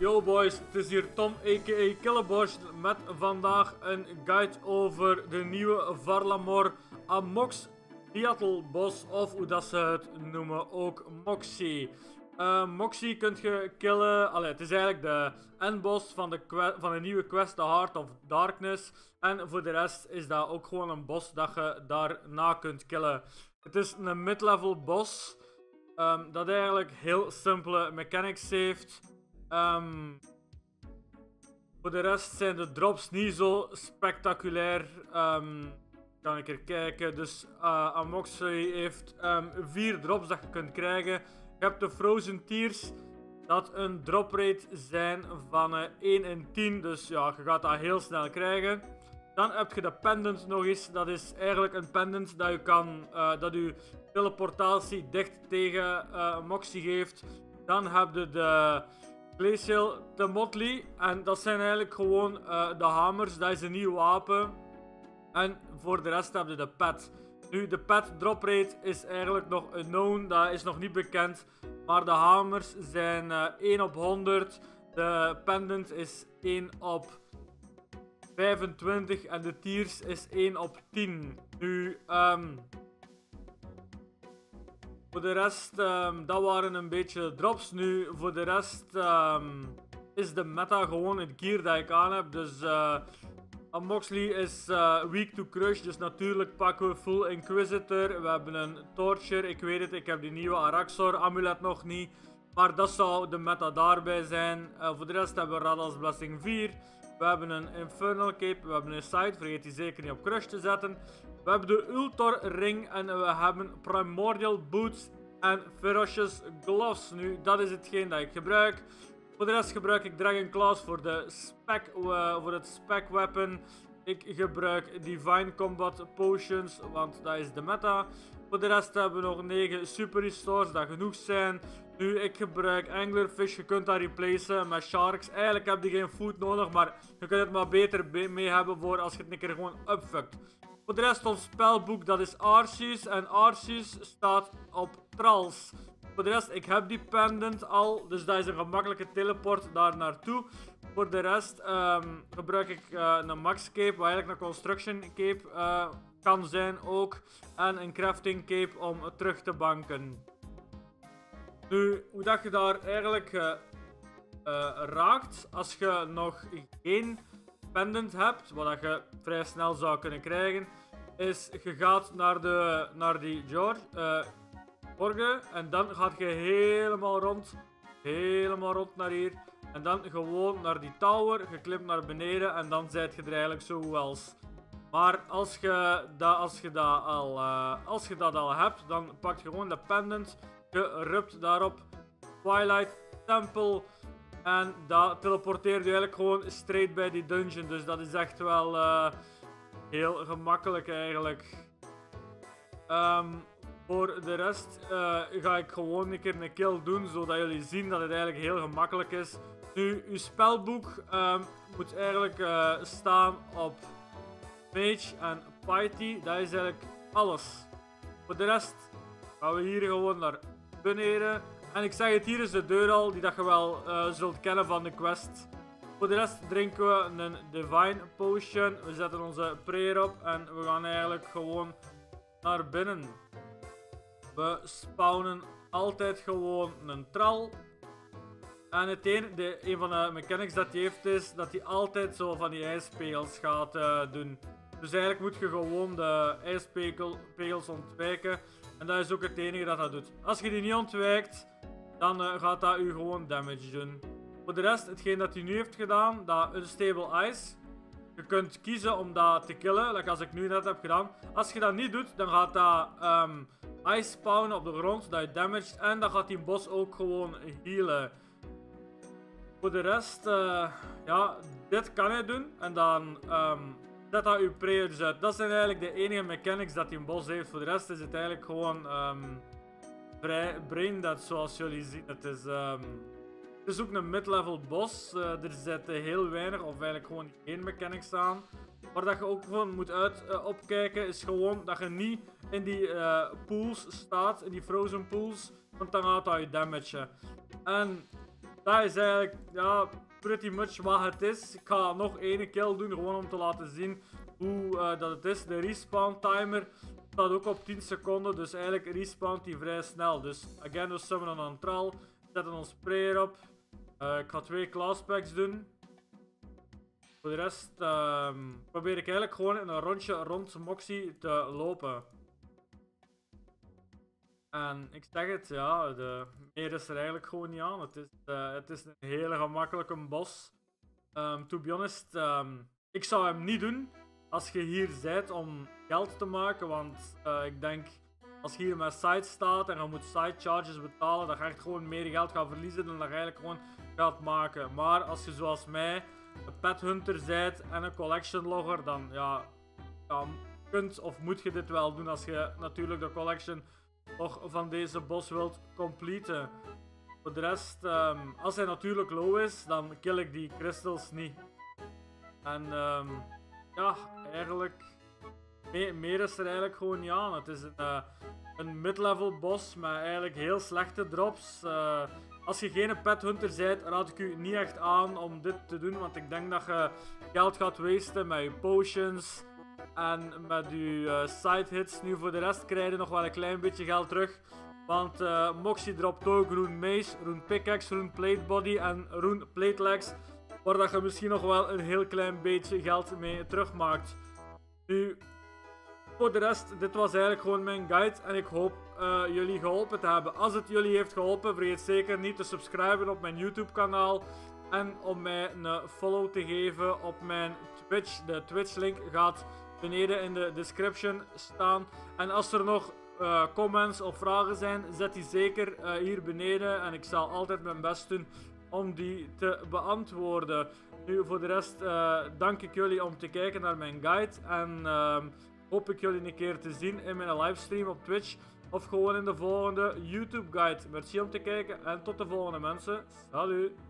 Yo boys, het is hier Tom aka Killebosh met vandaag een guide over de nieuwe Varlamor Amox Seattle Boss of hoe dat ze het noemen, ook Moxie. Uh, Moxie kunt je killen, allee, het is eigenlijk de endboss van de, van nieuwe quest The Heart of Darkness. En voor de rest is dat ook gewoon een boss dat je daarna kunt killen. Het is een mid-level boss um, dat eigenlijk heel simpele mechanics heeft. Um, voor de rest zijn de drops niet zo spectaculair. Um, kan ik er kijken. Dus uh, Amoxie heeft um, vier drops dat je kunt krijgen. Je hebt de Frozen Tears. Dat een drop rate zijn van uh, 1 in 10. Dus ja, je gaat dat heel snel krijgen. Dan heb je de pendant nog eens. Dat is eigenlijk een pendant dat je kan, uh, dat je teleportatie dicht tegen uh, geeft. Dan heb je de Glacial de Motley. En dat zijn eigenlijk gewoon uh, de hamers. Dat is een nieuw wapen. En voor de rest heb je de pet. Nu, de pet drop rate is eigenlijk nog unknown. Dat is nog niet bekend. Maar de hamers zijn uh, 1 op 100. De pendant is 1 op 25. En de tiers is 1 op 10. Nu, um, voor de rest, um, dat waren een beetje drops. Nu, voor de rest um, is de meta gewoon het gear dat ik aan heb. Dus uh, Moxley is uh, weak to crush, dus natuurlijk pakken we full Inquisitor. We hebben een Torture, ik weet het, ik heb die nieuwe Araxor amulet nog niet. Maar dat zou de meta daarbij zijn. Uh, voor de rest hebben we Radals Blessing 4. We hebben een Infernal Cape, we hebben een Side, vergeet die zeker niet op crush te zetten. We hebben de Ultor Ring en we hebben Primordial Boots en Ferocious Gloves. Nu, dat is hetgeen dat ik gebruik. Voor de rest gebruik ik Dragon Claws voor, de spec, uh, voor het spec weapon. Ik gebruik Divine Combat Potions, want dat is de meta. Voor de rest hebben we nog 9 Super Restores, dat genoeg zijn. Nu, ik gebruik Anglerfish, je kunt dat replacen met Sharks. Eigenlijk heb je geen food nodig, maar je kunt het maar beter mee hebben voor als je het een keer gewoon upfuckt. Voor de rest ons spelboek, dat is Arceus. En Arceus staat op Trals. Voor de rest, ik heb die pendant al. Dus dat is een gemakkelijke teleport daar naartoe. Voor de rest um, gebruik ik uh, een Max Cape, wat eigenlijk een Construction Cape uh, kan zijn ook. En een Crafting Cape om terug te banken. Nu, hoe dat je daar eigenlijk uh, raakt, als je nog geen pendant hebt, wat je vrij snel zou kunnen krijgen, is je gaat naar, de, naar die George, uh, en dan gaat je helemaal rond, helemaal rond naar hier. En dan gewoon naar die tower, je klimt naar beneden en dan zijt je er eigenlijk zo als. Maar als je dat, als je dat, al, uh, als je dat al hebt, dan pak je gewoon de pendant, je rupt daarop Twilight Temple en dat teleporteert je eigenlijk gewoon straight bij die dungeon. Dus dat is echt wel uh, heel gemakkelijk eigenlijk. Um, voor de rest uh, ga ik gewoon een keer een kill doen, zodat jullie zien dat het eigenlijk heel gemakkelijk is. Nu, uw spelboek um, moet eigenlijk staan op Mage en Piety. Dat is eigenlijk alles. Voor de rest gaan we hier gewoon naar beneden. En ik zeg het, hier is de deur al, die dat je wel uh, zult kennen van de quest. Voor de rest drinken we een Divine Potion. We zetten onze prayer op en we gaan eigenlijk gewoon naar binnen. We spawnen altijd gewoon een tral. En het een, de, een van de mechanics dat hij heeft is dat hij altijd zo van die ijspegels gaat uh, doen. Dus eigenlijk moet je gewoon de ijspegels ontwijken. En dat is ook het enige dat dat doet. Als je die niet ontwijkt, dan uh, gaat dat u gewoon damage doen. Voor de rest, hetgeen dat hij nu heeft gedaan, dat Unstable Ice. Je kunt kiezen om dat te killen, like als ik nu net heb gedaan. Als je dat niet doet, dan gaat dat um, ice spawnen op de grond, dat je damaged. En dan gaat die bos ook gewoon healen. Voor de rest, uh, ja, dit kan hij doen. En dan um, zet dat uw prayers uit. Dat zijn eigenlijk de enige mechanics dat die bos heeft. Voor de rest is het eigenlijk gewoon... Um, brain dat zoals jullie zien. Het is, um, ook een mid-level boss. Uh, er zitten heel weinig of eigenlijk gewoon geen mechanics aan. Waar dat je ook gewoon moet uit uh, opkijken is gewoon dat je niet in die uh, pools staat, in die frozen pools. Want dan gaat dat je damagen. En dat is eigenlijk, ja, pretty much wat het is. Ik ga nog één kill doen, gewoon om te laten zien hoe uh, dat het is. De respawn timer staat ook op 10 seconden, dus eigenlijk respawnt hij vrij snel. Dus again, we summon een tral, zetten ons sprayer op. Uh, ik ga twee class packs doen. Voor de rest um, probeer ik eigenlijk gewoon in een rondje rond Moxie te lopen. En ik zeg het, ja, de meer is er eigenlijk gewoon niet aan. Het is, uh, het is een hele gemakkelijke bos. Um, to be honest, um, ik zou hem niet doen als je hier bent om geld te maken. Want uh, ik denk, als je hier met site staat en je moet site charges betalen, dan ga je gewoon meer geld gaan verliezen dan dat je eigenlijk gewoon gaat maken. Maar als je zoals mij een pet hunter bent en een collection logger, dan ja, dan kunt of moet je dit wel doen als je natuurlijk de collection nog van deze bos wilt completen. Voor de rest, um, als hij natuurlijk low is, dan kill ik die crystals niet. En um, ja, eigenlijk, me meer is er eigenlijk gewoon niet aan. Het is een, uh, een mid-level boss met eigenlijk heel slechte drops. Uh, als je geen pet hunter bent, raad ik u niet echt aan om dit te doen. Want ik denk dat je geld gaat wasten met je potions. En met je uh, side hits. Nu voor de rest krijg je nog wel een klein beetje geld terug. Want uh, Moxie dropt ook Rune Mace, Rune Pickaxe, Rune Plate Body en Rune Plate Legs. Waar dat je misschien nog wel een heel klein beetje geld mee terugmaakt. Nu, voor de rest, dit was eigenlijk gewoon mijn guide. En ik hoop uh, jullie geholpen te hebben. Als het jullie heeft geholpen, vergeet zeker niet te subscriben op mijn YouTube kanaal. En om mij een follow te geven op mijn Twitch. De Twitch link gaat beneden in de description staan. En als er nog uh, comments of vragen zijn, zet die zeker uh, hier beneden. En ik zal altijd mijn best doen om die te beantwoorden. Nu, voor de rest uh, dank ik jullie om te kijken naar mijn guide. En ehm, hoop ik jullie een keer te zien in mijn livestream op Twitch. Of gewoon in de volgende YouTube guide. Merci om te kijken en tot de volgende mensen. Salut!